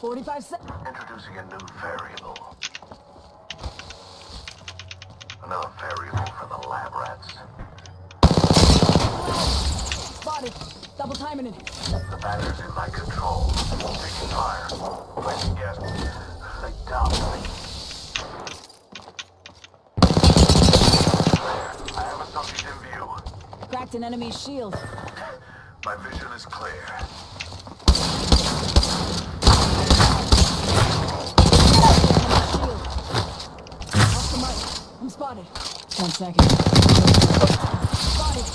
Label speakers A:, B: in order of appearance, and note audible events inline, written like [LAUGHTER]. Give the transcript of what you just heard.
A: 45 seconds.
B: Introducing a new variable. Another variable for the lab rats.
A: Spotted. Double timing it.
B: The batter's in my control. Taking fire. Placing gas. They dominate. There. I have a subject in view.
A: Cracked an enemy's shield. [LAUGHS]
B: My vision is clear.
A: I'm spotted. One second. Spotted.